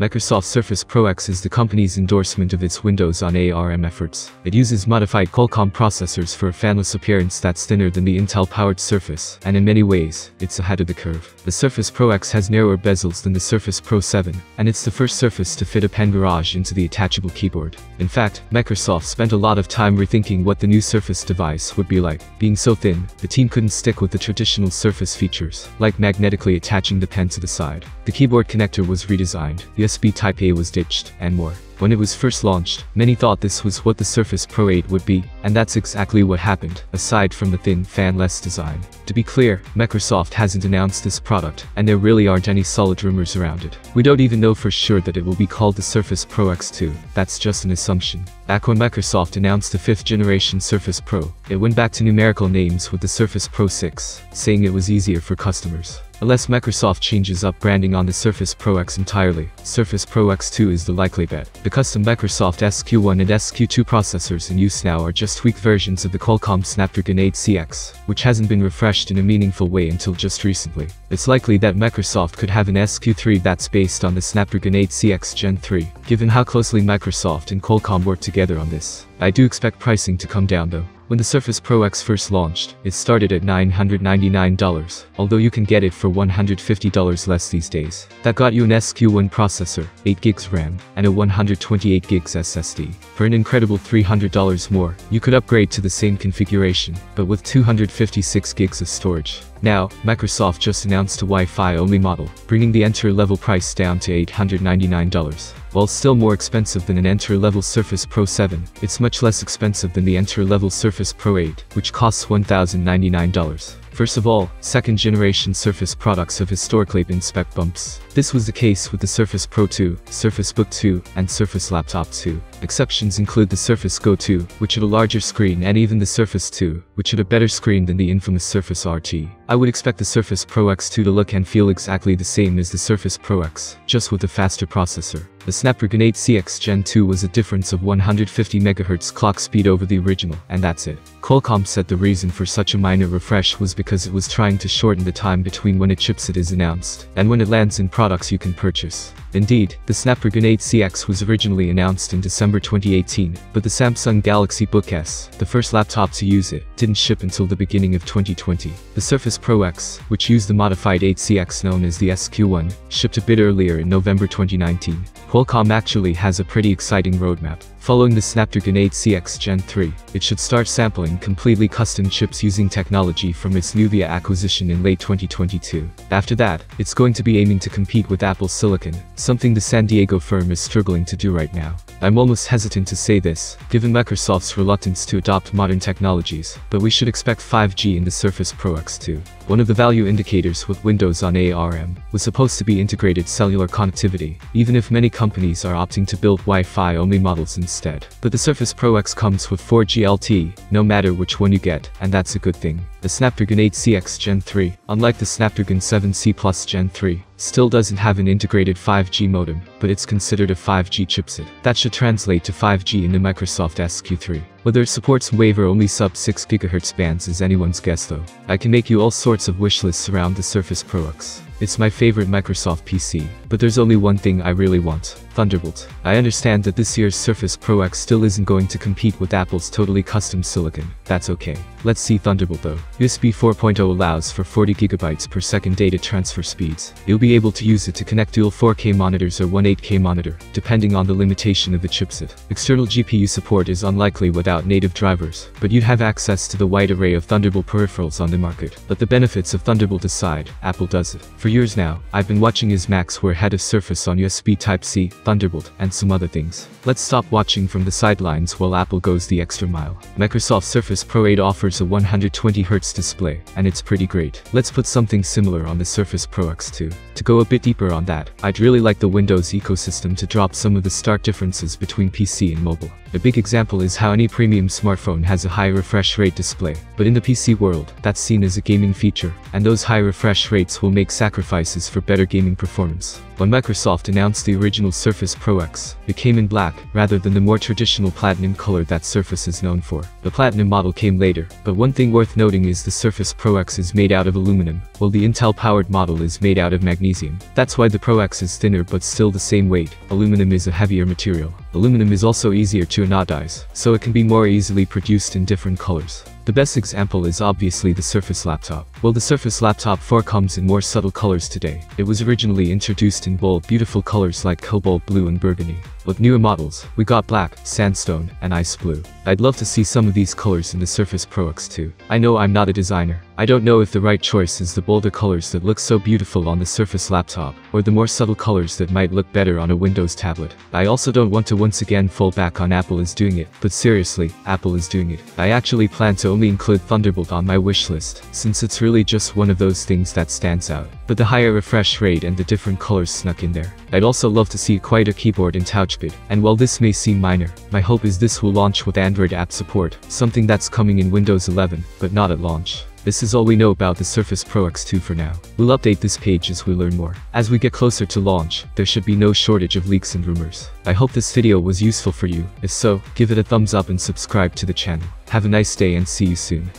Microsoft Surface Pro X is the company's endorsement of its Windows on ARM efforts. It uses modified Qualcomm processors for a fanless appearance that's thinner than the Intel-powered Surface, and in many ways, it's ahead of the curve. The Surface Pro X has narrower bezels than the Surface Pro 7, and it's the first Surface to fit a pen garage into the attachable keyboard. In fact, Microsoft spent a lot of time rethinking what the new Surface device would be like. Being so thin, the team couldn't stick with the traditional Surface features, like magnetically attaching the pen to the side. The keyboard connector was redesigned, the USB Type-A was ditched, and more. When it was first launched, many thought this was what the Surface Pro 8 would be, and that's exactly what happened, aside from the thin, fan-less design. To be clear, Microsoft hasn't announced this product, and there really aren't any solid rumors around it. We don't even know for sure that it will be called the Surface Pro X2, that's just an assumption. Back when Microsoft announced the 5th generation Surface Pro, it went back to numerical names with the Surface Pro 6, saying it was easier for customers. Unless Microsoft changes up branding on the Surface Pro X entirely, Surface Pro X2 is the likely bet. The custom Microsoft SQ1 and SQ2 processors in use now are just tweaked versions of the Qualcomm Snapdragon 8CX, which hasn't been refreshed in a meaningful way until just recently. It's likely that Microsoft could have an SQ3 that's based on the Snapdragon 8CX Gen 3, given how closely Microsoft and Qualcomm work together on this. I do expect pricing to come down though. When the Surface Pro X first launched, it started at $999, although you can get it for $150 less these days. That got you an SQ1 processor, 8GB RAM, and a 128GB SSD. For an incredible $300 more, you could upgrade to the same configuration, but with 256GB of storage. Now, Microsoft just announced a Wi-Fi only model, bringing the entry-level price down to $899. While still more expensive than an entry-level Surface Pro 7, it's much less expensive than the entry-level Surface Pro 8, which costs $1,099. First of all, second-generation Surface products have historically been spec bumps. This was the case with the Surface Pro 2, Surface Book 2, and Surface Laptop 2. Exceptions include the Surface Go 2, which had a larger screen and even the Surface 2, which had a better screen than the infamous Surface RT. I would expect the Surface Pro X2 to look and feel exactly the same as the Surface Pro X, just with a faster processor. The Snapdragon 8CX Gen 2 was a difference of 150 MHz clock speed over the original, and that's it. Qualcomm said the reason for such a minor refresh was because it was trying to shorten the time between when a chipset is announced and when it lands in products you can purchase. Indeed, the Snapdragon 8CX was originally announced in December 2018, but the Samsung Galaxy Book S, the first laptop to use it, didn't ship until the beginning of 2020. The Surface Pro X, which used the modified 8CX known as the SQ1, shipped a bit earlier in November 2019. Qualcomm actually has a pretty exciting roadmap. Following the Snapdragon 8CX Gen 3, it should start sampling completely custom chips using technology from its Nuvia acquisition in late 2022. After that, it's going to be aiming to compete with Apple's Silicon, something the San Diego firm is struggling to do right now. I'm almost hesitant to say this, given Microsoft's reluctance to adopt modern technologies, but we should expect 5G in the Surface Pro X2. One of the value indicators with Windows on ARM was supposed to be integrated cellular connectivity, even if many companies are opting to build Wi-Fi only models instead. But the Surface Pro X comes with 4G LTE, no matter which one you get, and that's a good thing. The Snapdragon 8CX Gen 3, unlike the Snapdragon 7C Plus Gen 3, still doesn't have an integrated 5G modem, but it's considered a 5G chipset. That should translate to 5G in the Microsoft SQ3. Whether it supports wave or only sub 6 GHz bands is anyone's guess though. I can make you all sorts of wish lists around the Surface Pro X. It's my favorite Microsoft PC, but there's only one thing I really want. Thunderbolt. I understand that this year's Surface Pro X still isn't going to compete with Apple's totally custom silicon. That's okay. Let's see Thunderbolt though. USB 4.0 allows for 40 gigabytes per second data transfer speeds. You'll be able to use it to connect dual 4K monitors or one 8K monitor, depending on the limitation of the chipset. External GPU support is unlikely without native drivers, but you'd have access to the wide array of Thunderbolt peripherals on the market. Let the benefits of Thunderbolt aside, Apple does it. For years now, I've been watching as Macs were ahead of Surface on USB Type-C, Thunderbolt, and some other things. Let's stop watching from the sidelines while Apple goes the extra mile. Microsoft Surface Pro 8 offers a 120Hz display, and it's pretty great. Let's put something similar on the Surface Pro X2. To go a bit deeper on that, I'd really like the Windows ecosystem to drop some of the stark differences between PC and mobile. A big example is how any premium smartphone has a high refresh rate display, but in the PC world, that's seen as a gaming feature, and those high refresh rates will make sacrifices sacrifices for better gaming performance. When Microsoft announced the original Surface Pro X, it came in black, rather than the more traditional platinum color that Surface is known for. The platinum model came later, but one thing worth noting is the Surface Pro X is made out of aluminum, while the Intel-powered model is made out of magnesium. That's why the Pro X is thinner but still the same weight. Aluminum is a heavier material. Aluminum is also easier to anodize, so it can be more easily produced in different colors. The best example is obviously the Surface Laptop. While the Surface Laptop 4 comes in more subtle colors today, it was originally introduced in bold, beautiful colors like cobalt blue and burgundy. With newer models, we got black, sandstone, and ice blue. I'd love to see some of these colors in the Surface Pro X too. I know I'm not a designer. I don't know if the right choice is the bolder colors that look so beautiful on the Surface laptop, or the more subtle colors that might look better on a Windows tablet. I also don't want to once again fall back on Apple is doing it, but seriously, Apple is doing it. I actually plan to only include Thunderbolt on my wish list, since it's really just one of those things that stands out. But the higher refresh rate and the different colors snuck in there. I'd also love to see quite a keyboard and touchpad, and while this may seem minor, my hope is this will launch with Android app support, something that's coming in Windows 11, but not at launch. This is all we know about the Surface Pro X2 for now. We'll update this page as we learn more. As we get closer to launch, there should be no shortage of leaks and rumors. I hope this video was useful for you. If so, give it a thumbs up and subscribe to the channel. Have a nice day and see you soon.